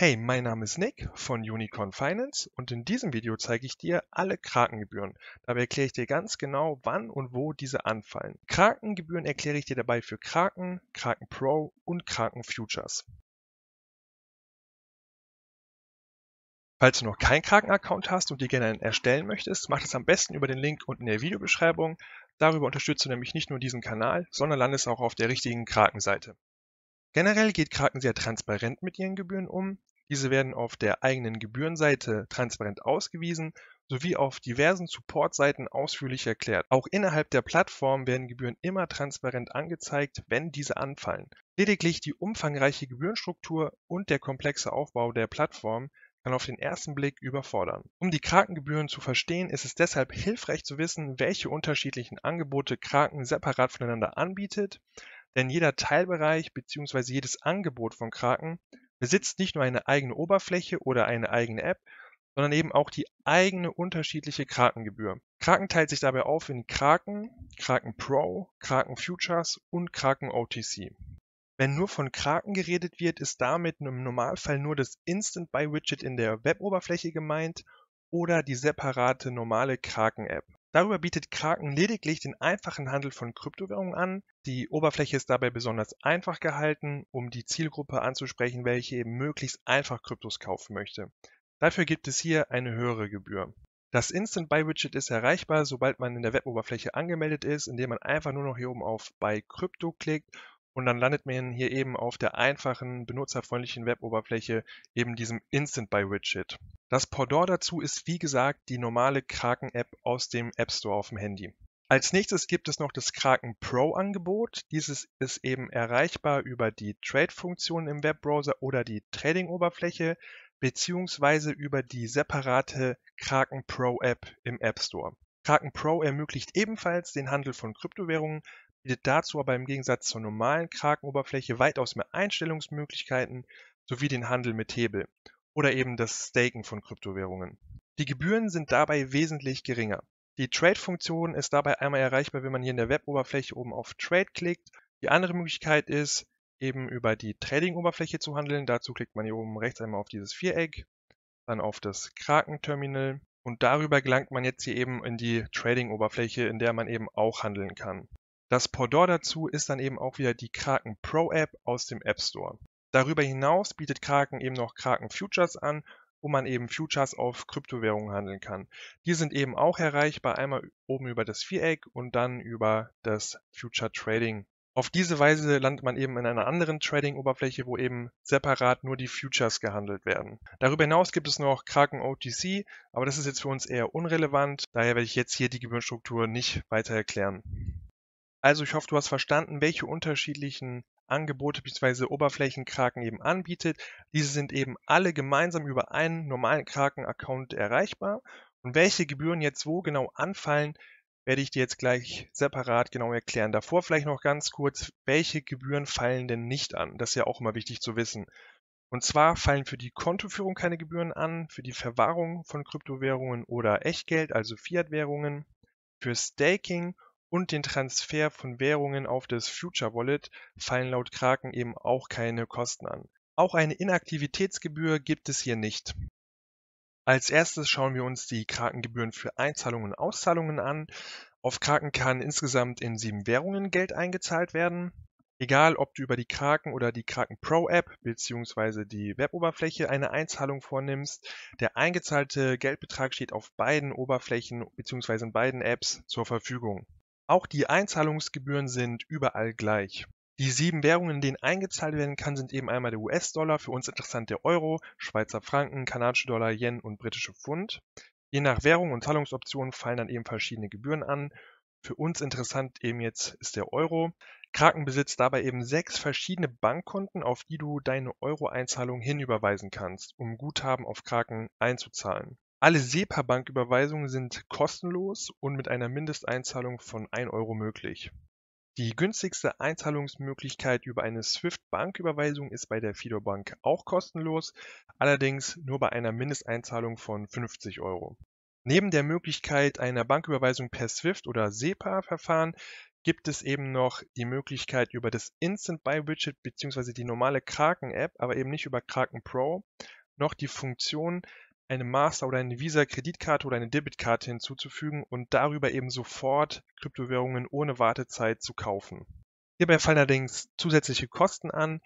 Hey, mein Name ist Nick von Unicorn Finance und in diesem Video zeige ich dir alle Krakengebühren. Dabei erkläre ich dir ganz genau, wann und wo diese anfallen. Krakengebühren erkläre ich dir dabei für Kraken, Kraken Pro und Kraken Futures. Falls du noch keinen Kraken-Account hast und dir gerne einen erstellen möchtest, mach das am besten über den Link unten in der Videobeschreibung. Darüber unterstützt du nämlich nicht nur diesen Kanal, sondern landest auch auf der richtigen Kraken-Seite. Generell geht Kraken sehr transparent mit ihren Gebühren um. Diese werden auf der eigenen Gebührenseite transparent ausgewiesen sowie auf diversen Supportseiten ausführlich erklärt. Auch innerhalb der Plattform werden Gebühren immer transparent angezeigt, wenn diese anfallen. Lediglich die umfangreiche Gebührenstruktur und der komplexe Aufbau der Plattform kann auf den ersten Blick überfordern. Um die Krakengebühren zu verstehen, ist es deshalb hilfreich zu wissen, welche unterschiedlichen Angebote Kraken separat voneinander anbietet, denn jeder Teilbereich bzw. jedes Angebot von Kraken besitzt nicht nur eine eigene Oberfläche oder eine eigene App, sondern eben auch die eigene unterschiedliche Krakengebühr. Kraken teilt sich dabei auf in Kraken, Kraken Pro, Kraken Futures und Kraken OTC. Wenn nur von Kraken geredet wird, ist damit im Normalfall nur das Instant Buy Widget in der Weboberfläche gemeint oder die separate normale Kraken-App. Darüber bietet Kraken lediglich den einfachen Handel von Kryptowährungen an. Die Oberfläche ist dabei besonders einfach gehalten, um die Zielgruppe anzusprechen, welche eben möglichst einfach Kryptos kaufen möchte. Dafür gibt es hier eine höhere Gebühr. Das Instant Buy Widget ist erreichbar, sobald man in der Weboberfläche angemeldet ist, indem man einfach nur noch hier oben auf Buy Crypto klickt und dann landet man hier eben auf der einfachen, benutzerfreundlichen Weboberfläche, eben diesem Instant Buy Widget. Das Pendant dazu ist wie gesagt die normale Kraken-App aus dem App Store auf dem Handy. Als nächstes gibt es noch das Kraken Pro Angebot. Dieses ist eben erreichbar über die Trade-Funktion im Webbrowser oder die Trading-Oberfläche beziehungsweise über die separate Kraken Pro App im App Store. Kraken Pro ermöglicht ebenfalls den Handel von Kryptowährungen, bietet dazu aber im Gegensatz zur normalen Kraken-Oberfläche weitaus mehr Einstellungsmöglichkeiten sowie den Handel mit Hebel oder eben das Staken von Kryptowährungen. Die Gebühren sind dabei wesentlich geringer. Die Trade-Funktion ist dabei einmal erreichbar, wenn man hier in der Web-Oberfläche oben auf Trade klickt. Die andere Möglichkeit ist, eben über die Trading-Oberfläche zu handeln. Dazu klickt man hier oben rechts einmal auf dieses Viereck, dann auf das Kraken-Terminal und darüber gelangt man jetzt hier eben in die Trading-Oberfläche, in der man eben auch handeln kann. Das Pendant dazu ist dann eben auch wieder die Kraken Pro App aus dem App Store. Darüber hinaus bietet Kraken eben noch Kraken Futures an, wo man eben Futures auf Kryptowährungen handeln kann. Die sind eben auch erreichbar, einmal oben über das Viereck und dann über das Future Trading. Auf diese Weise landet man eben in einer anderen Trading-Oberfläche, wo eben separat nur die Futures gehandelt werden. Darüber hinaus gibt es noch Kraken OTC, aber das ist jetzt für uns eher unrelevant, daher werde ich jetzt hier die Gebührenstruktur nicht weiter erklären. Also ich hoffe, du hast verstanden, welche unterschiedlichen Angebote bzw. Oberflächen Kraken eben anbietet. Diese sind eben alle gemeinsam über einen normalen Kraken-Account erreichbar. Und welche Gebühren jetzt wo genau anfallen, werde ich dir jetzt gleich separat genau erklären. Davor vielleicht noch ganz kurz, welche Gebühren fallen denn nicht an? Das ist ja auch immer wichtig zu wissen. Und zwar fallen für die Kontoführung keine Gebühren an, für die Verwahrung von Kryptowährungen oder Echtgeld, also Fiat-Währungen, für Staking und den Transfer von Währungen auf das Future Wallet fallen laut Kraken eben auch keine Kosten an. Auch eine Inaktivitätsgebühr gibt es hier nicht. Als erstes schauen wir uns die Krakengebühren für Einzahlungen und Auszahlungen an. Auf Kraken kann insgesamt in sieben Währungen Geld eingezahlt werden. Egal, ob du über die Kraken oder die Kraken Pro App bzw. die Weboberfläche eine Einzahlung vornimmst, der eingezahlte Geldbetrag steht auf beiden Oberflächen bzw. in beiden Apps zur Verfügung. Auch die Einzahlungsgebühren sind überall gleich. Die sieben Währungen, in denen eingezahlt werden kann, sind eben einmal der US-Dollar, für uns interessant der Euro, Schweizer Franken, kanadische Dollar, Yen und britische Pfund. Je nach Währung und Zahlungsoptionen fallen dann eben verschiedene Gebühren an. Für uns interessant eben jetzt ist der Euro. Kraken besitzt dabei eben sechs verschiedene Bankkonten, auf die du deine Euro-Einzahlung hinüberweisen kannst, um Guthaben auf Kraken einzuzahlen. Alle SEPA-Banküberweisungen sind kostenlos und mit einer Mindesteinzahlung von 1 Euro möglich. Die günstigste Einzahlungsmöglichkeit über eine SWIFT-Banküberweisung ist bei der Fido Bank auch kostenlos, allerdings nur bei einer Mindesteinzahlung von 50 Euro. Neben der Möglichkeit einer Banküberweisung per SWIFT oder SEPA-Verfahren gibt es eben noch die Möglichkeit über das Instant Buy Widget bzw. die normale Kraken App, aber eben nicht über Kraken Pro, noch die Funktion, eine Master- oder eine Visa-Kreditkarte oder eine Debitkarte hinzuzufügen und darüber eben sofort Kryptowährungen ohne Wartezeit zu kaufen. Hierbei fallen allerdings zusätzliche Kosten an.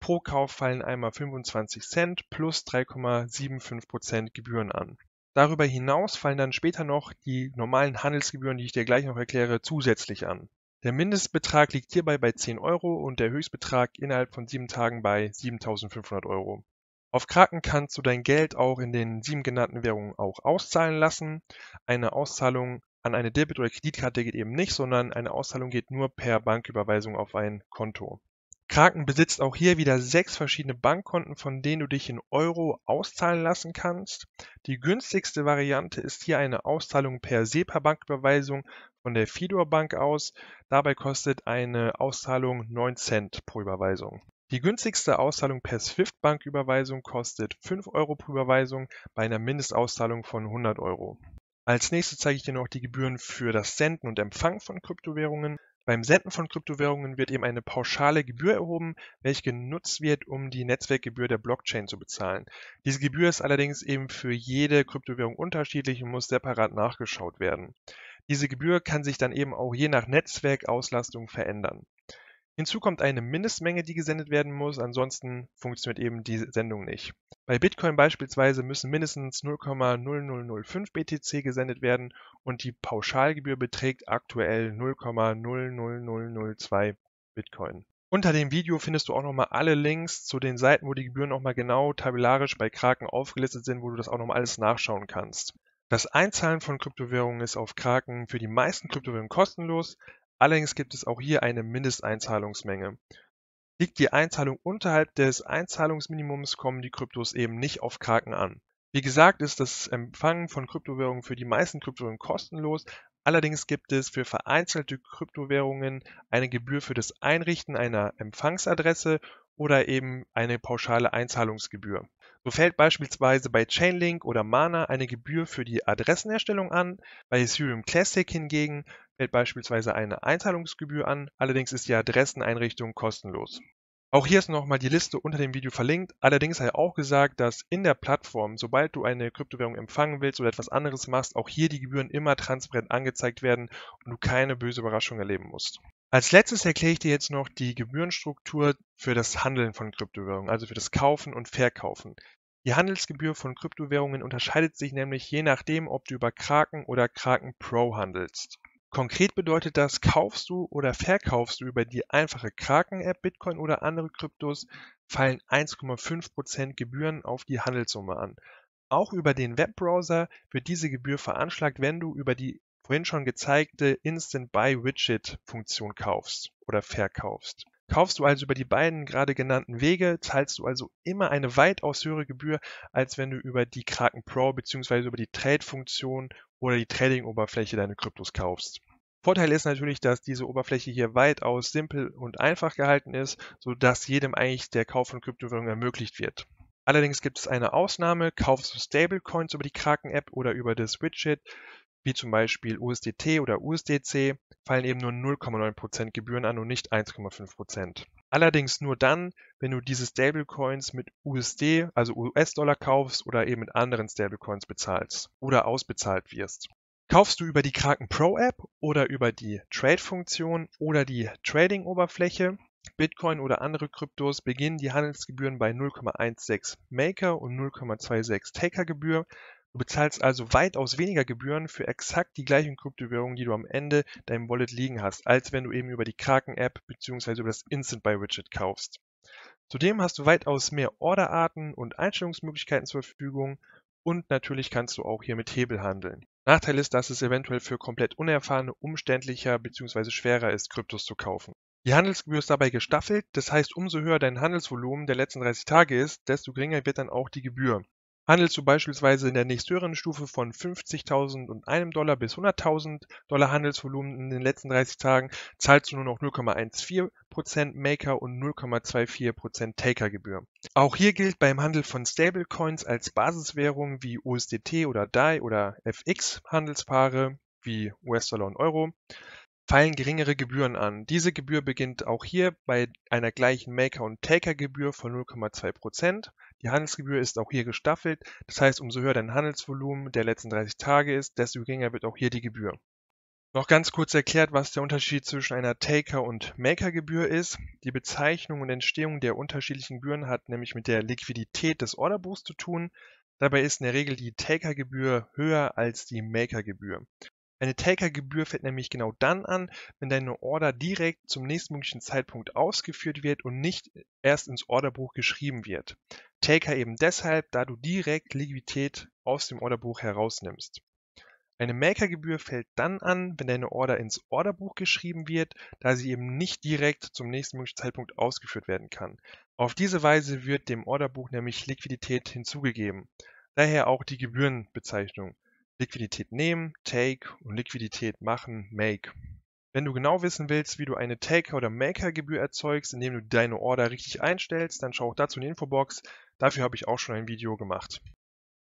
Pro Kauf fallen einmal 25 Cent plus 3,75% Gebühren an. Darüber hinaus fallen dann später noch die normalen Handelsgebühren, die ich dir gleich noch erkläre, zusätzlich an. Der Mindestbetrag liegt hierbei bei 10 Euro und der Höchstbetrag innerhalb von sieben Tagen bei 7500 Euro. Auf Kraken kannst du dein Geld auch in den sieben genannten Währungen auch auszahlen lassen. Eine Auszahlung an eine Debit- oder Kreditkarte geht eben nicht, sondern eine Auszahlung geht nur per Banküberweisung auf ein Konto. Kraken besitzt auch hier wieder sechs verschiedene Bankkonten, von denen du dich in Euro auszahlen lassen kannst. Die günstigste Variante ist hier eine Auszahlung per SEPA-Banküberweisung von der Fidor Bank aus. Dabei kostet eine Auszahlung 9 Cent pro Überweisung. Die günstigste Auszahlung per Swift-Banküberweisung kostet 5 Euro pro Überweisung bei einer Mindestauszahlung von 100 Euro. Als nächstes zeige ich dir noch die Gebühren für das Senden und Empfangen von Kryptowährungen. Beim Senden von Kryptowährungen wird eben eine pauschale Gebühr erhoben, welche genutzt wird, um die Netzwerkgebühr der Blockchain zu bezahlen. Diese Gebühr ist allerdings eben für jede Kryptowährung unterschiedlich und muss separat nachgeschaut werden. Diese Gebühr kann sich dann eben auch je nach Netzwerkauslastung verändern. Hinzu kommt eine Mindestmenge, die gesendet werden muss, ansonsten funktioniert eben die Sendung nicht. Bei Bitcoin beispielsweise müssen mindestens 0,0005 BTC gesendet werden und die Pauschalgebühr beträgt aktuell 0,00002 Bitcoin. Unter dem Video findest du auch nochmal alle Links zu den Seiten, wo die Gebühren nochmal genau tabellarisch bei Kraken aufgelistet sind, wo du das auch nochmal alles nachschauen kannst. Das Einzahlen von Kryptowährungen ist auf Kraken für die meisten Kryptowährungen kostenlos. Allerdings gibt es auch hier eine Mindesteinzahlungsmenge. Liegt die Einzahlung unterhalb des Einzahlungsminimums, kommen die Kryptos eben nicht auf Kraken an. Wie gesagt, ist das Empfangen von Kryptowährungen für die meisten Kryptowährungen kostenlos. Allerdings gibt es für vereinzelte Kryptowährungen eine Gebühr für das Einrichten einer Empfangsadresse oder eben eine pauschale Einzahlungsgebühr. So fällt beispielsweise bei Chainlink oder Mana eine Gebühr für die Adressenerstellung an, bei Ethereum Classic hingegen fällt beispielsweise eine Einzahlungsgebühr an, allerdings ist die Adresseneinrichtung kostenlos. Auch hier ist nochmal die Liste unter dem Video verlinkt. Allerdings sei auch gesagt, dass in der Plattform, sobald du eine Kryptowährung empfangen willst oder etwas anderes machst, auch hier die Gebühren immer transparent angezeigt werden und du keine böse Überraschung erleben musst. Als letztes erkläre ich dir jetzt noch die Gebührenstruktur für das Handeln von Kryptowährungen, also für das Kaufen und Verkaufen. Die Handelsgebühr von Kryptowährungen unterscheidet sich nämlich je nachdem, ob du über Kraken oder Kraken Pro handelst. Konkret bedeutet das, kaufst du oder verkaufst du über die einfache Kraken-App Bitcoin oder andere Kryptos, fallen 1,5% Gebühren auf die Handelssumme an. Auch über den Webbrowser wird diese Gebühr veranschlagt, wenn du über die vorhin schon gezeigte Instant Buy Widget Funktion kaufst oder verkaufst. Kaufst du also über die beiden gerade genannten Wege, zahlst du also immer eine weitaus höhere Gebühr, als wenn du über die Kraken Pro bzw. über die Trade-Funktion oder die Trading-Oberfläche deine Kryptos kaufst. Vorteil ist natürlich, dass diese Oberfläche hier weitaus simpel und einfach gehalten ist, sodass jedem eigentlich der Kauf von Kryptowährungen ermöglicht wird. Allerdings gibt es eine Ausnahme, kaufst du Stablecoins über die Kraken-App oder über das Widget, wie zum Beispiel USDT oder USDC, fallen eben nur 0,9% Gebühren an und nicht 1,5%. Allerdings nur dann, wenn du diese Stablecoins mit USD, also US-Dollar kaufst oder eben mit anderen Stablecoins bezahlst oder ausbezahlt wirst. Kaufst du über die Kraken Pro App oder über die Trade-Funktion oder die Trading-Oberfläche, Bitcoin oder andere Kryptos beginnen die Handelsgebühren bei 0,16 Maker und 0,26 Taker-Gebühr Du bezahlst also weitaus weniger Gebühren für exakt die gleichen Kryptowährungen, die du am Ende deinem Wallet liegen hast, als wenn du eben über die Kraken-App bzw. über das Instant Buy Widget kaufst. Zudem hast du weitaus mehr Orderarten und Einstellungsmöglichkeiten zur Verfügung und natürlich kannst du auch hier mit Hebel handeln. Nachteil ist, dass es eventuell für komplett Unerfahrene umständlicher bzw. schwerer ist, Kryptos zu kaufen. Die Handelsgebühr ist dabei gestaffelt, das heißt, umso höher dein Handelsvolumen der letzten 30 Tage ist, desto geringer wird dann auch die Gebühr. Handelst du beispielsweise in der nächsthöheren Stufe von 50.001 Dollar bis 100.000 Dollar Handelsvolumen in den letzten 30 Tagen, zahlst du nur noch 0,14% Maker und 0,24% Taker-Gebühr. Auch hier gilt beim Handel von Stablecoins als Basiswährung wie USDT oder DAI oder FX Handelspaare wie US-Dollar und Euro fallen geringere Gebühren an. Diese Gebühr beginnt auch hier bei einer gleichen Maker- und Taker-Gebühr von 0,2%. Die Handelsgebühr ist auch hier gestaffelt, das heißt, umso höher dein Handelsvolumen der letzten 30 Tage ist, desto geringer wird auch hier die Gebühr. Noch ganz kurz erklärt, was der Unterschied zwischen einer Taker- und Maker-Gebühr ist. Die Bezeichnung und Entstehung der unterschiedlichen Gebühren hat nämlich mit der Liquidität des Orderbuchs zu tun. Dabei ist in der Regel die Taker-Gebühr höher als die Maker-Gebühr. Eine Taker-Gebühr fällt nämlich genau dann an, wenn deine Order direkt zum nächstmöglichen Zeitpunkt ausgeführt wird und nicht erst ins Orderbuch geschrieben wird. Taker eben deshalb, da du direkt Liquidität aus dem Orderbuch herausnimmst. Eine Maker-Gebühr fällt dann an, wenn deine Order ins Orderbuch geschrieben wird, da sie eben nicht direkt zum nächstmöglichen Zeitpunkt ausgeführt werden kann. Auf diese Weise wird dem Orderbuch nämlich Liquidität hinzugegeben. Daher auch die Gebührenbezeichnung. Liquidität nehmen, Take und Liquidität machen, Make. Wenn du genau wissen willst, wie du eine Taker- oder Maker-Gebühr erzeugst, indem du deine Order richtig einstellst, dann schau auch dazu in die Infobox. Dafür habe ich auch schon ein Video gemacht.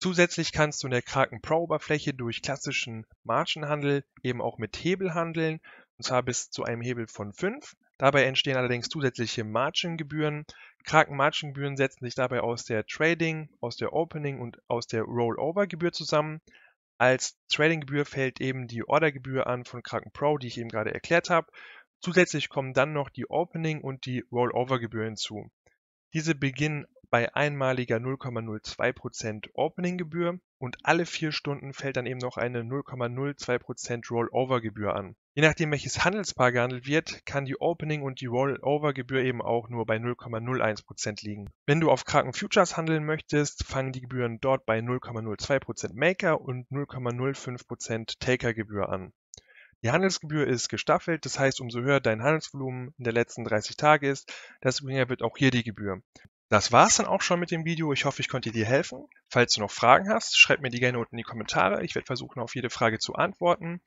Zusätzlich kannst du in der Kraken Pro Oberfläche durch klassischen Margenhandel eben auch mit Hebel handeln, und zwar bis zu einem Hebel von 5. Dabei entstehen allerdings zusätzliche Margin-Gebühren. Kraken Margin-Gebühren setzen sich dabei aus der Trading, aus der Opening und aus der Rollover-Gebühr zusammen. Als Tradinggebühr fällt eben die Ordergebühr an von Kraken Pro, die ich eben gerade erklärt habe. Zusätzlich kommen dann noch die Opening und die Rollover-Gebühr hinzu. Diese beginnen bei einmaliger 0,02% Opening-Gebühr und alle vier Stunden fällt dann eben noch eine 0,02% Rollover-Gebühr an. Je nachdem, welches Handelspaar gehandelt wird, kann die Opening- und die Rollover-Gebühr eben auch nur bei 0,01% liegen. Wenn du auf Kraken Futures handeln möchtest, fangen die Gebühren dort bei 0,02% Maker und 0,05% Taker-Gebühr an. Die Handelsgebühr ist gestaffelt, das heißt, umso höher dein Handelsvolumen in der letzten 30 Tage ist, desto geringer wird auch hier die Gebühr. Das war's dann auch schon mit dem Video. Ich hoffe, ich konnte dir helfen. Falls du noch Fragen hast, schreib mir die gerne unten in die Kommentare. Ich werde versuchen, auf jede Frage zu antworten.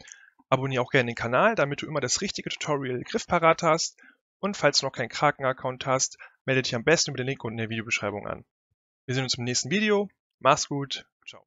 Abonniere auch gerne den Kanal, damit du immer das richtige Tutorial griffparat hast. Und falls du noch keinen Kraken-Account hast, melde dich am besten über den Link unten in der Videobeschreibung an. Wir sehen uns im nächsten Video. Mach's gut. Ciao.